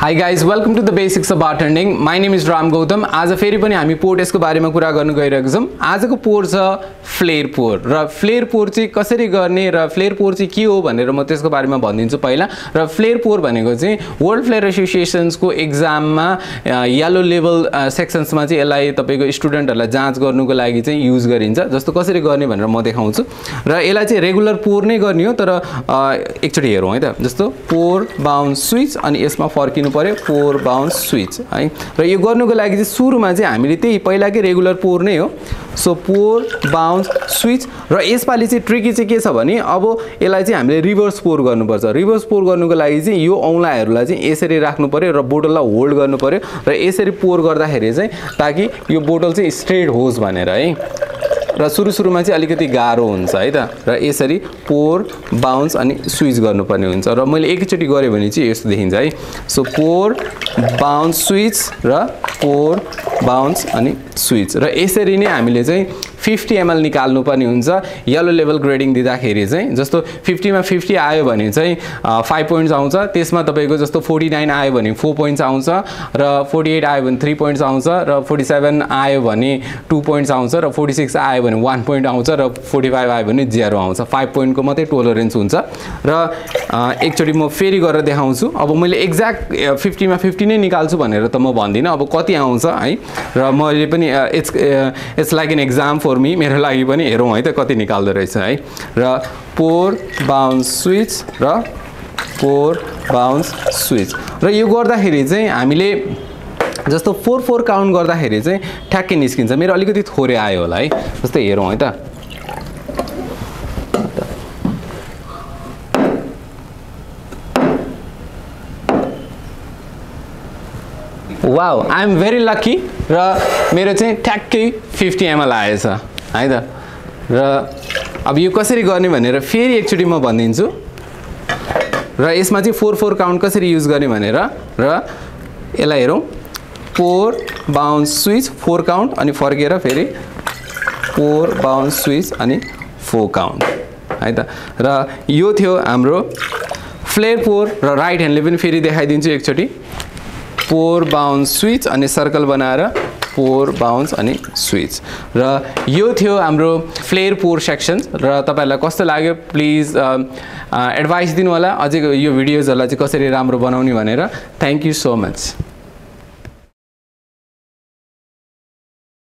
Hi guys welcome to the basics of bartending my name is Ram Gautam आज फेरि पनि हामी पोर यसको बारेमा कुरा गर्नु गइरहेको छौँ। आजको पोर छ फ्लेयर पोर। र फ्लेयर पोर चाहिँ कसरी गर्ने र फ्लेयर पोर चाहिँ के हो भनेर म त्यसको बारेमा भनिदिन्छु पहिला। र फ्लेयर पोर भनेको चाहिँ वर्ल्ड फ्लेयर एसोसिएसन्सको एक्जाममा यल्लो लेभल सेक्सन्समा चाहिँ यसलाई तपाईँको स्टुडेन्टहरूलाई जाँच गर्नुको लागि चाहिँ युज गरिन्छ। जस्तो कसरी गर्ने भनेर म देखाउँछु। र यसलाई चाहिँ रेगुलर पोर नै गर्ने हो तर एकचोटि हेरौँ है त। जस्तो पोर बााउन्स स्विच अनि यसमा फर्किनु पऱ्यो पोर बााउन्स स्विच है? र यो गर्नुको लागि चाहिँ सुरुमा चाहिँ हामीले त्यही पहिलाकै रेगुलर पोर नै हो। सो पोर बााउन्स स्विच र यसपालि चाहिँ ट्रिकी चाहिँ के छ भने अब यसलाई चाहिँ हामीले रिभर्स पोर गर्नुपर्छ। रिभर्स पोर गर्नुको लागि चाहिँ यो औँलाहरूलाई चाहिँ यसरी राख्नु पऱ्यो र बोटललाई होल्ड गर्नु पऱ्यो। र यसरी पोर गर्दाखेरि चाहिँ ताकि यो बोटल चाहिँ स्ट्रेट होस् भनेर है? र सुरु सुरुमा चाहिँ अलिकति गाह्रो हुन्छ है त? र यसरी पोर बााउन्स अनि स्विच गर्नुपर्ने हुन्छ। र मैले एकैचोटि गरेँ भने चाहिँ यस्तो देखिन्छ है? सो पोर बााउन्स स्विच र पोर बााउन्स अनि स्विच र यसरी नै हामीले चाहिँ फिफ्टी एमएल निकाल्नुपर्ने हुन्छ। यल्लो लेभल ग्रेडिङ दिँदाखेरि चाहिँ जस्तो फिफ्टीमा फिफ्टी आयो भने चाहिँ फाइभ पोइन्ट्स आउँछ। त्यसमा तपाईँको जस्तो फोर्टी नाइन आयो भने फोर पोइन्ट्स आउँछ र फोर्टी एट आयो भने थ्री पोइन्ट्स आउँछ र फोर्टी सेभेन आयो भने टू पोइन्ट्स आउँछ र फोर्टी सिक्स आयो भने वान पोइन्ट आउँछ र फोर्टी फाइभ आयो भने जेरो आउँछ। फाइभ पोइन्टको मात्रै टोलरेन्स हुन्छ। र एकचोटि म फेरि गरेर देखाउँछु। अब मैले एक्ज्याक्ट फिफ्टीमा फिफ्टी नै निकाल्छु भनेर त म भन्दिनँ। अब कति आउँछ है? र मैले पनि it's it's like an exam me मेरो लागि पनि हेरौँ है त कति निकाल्दो रहेछ है। र पोर बााउन्स स्विच र पोर बााउन्स स्विच। र यो गर्दाखेरि चाहिँ हामीले जस्तो फोर फोर काउन्ट गर्दाखेरि चाहिँ ठ्याक्कै निस्किन्छ। मेरो अलिकति थोरै आयो होला है जस्तै हेरौँ है त। Wow I am very lucky र मेरो चाहिँ ठ्याक्कै फिफ्टी एमएल आएछ है त र अब यो कसरी गर्ने भनेर फेरि एकचोटि म भनिदिन्छु। र यसमा चाहिँ फोर फोर काउन्ट कसरी युज गर्ने भनेर। र यसलाई हेरौँ। Four bounce switch four count अनि फर्केर फेरि फोर बााउन्स स्विच अनि फोर काउन्ट है त र यो थियो हाम्रो फ्लेयर फोर र राइट ह्यान्डले पनि फेरि देखाइदिन्छु एकचोटि। फोर बााउन्स स्विच अनि सर्कल बनाएर फोर बााउन्स अनि स्विच र यो थियो हाम्रो फ्लेयर पोर सेक्सन र तपाईँहरूलाई कस्तो लाग्यो प्लिज एडभाइस दिनु होला अझै यो भिडियोजहरूलाई चाहिँ कसरी राम्रो बनाउने भनेर। Thank you so much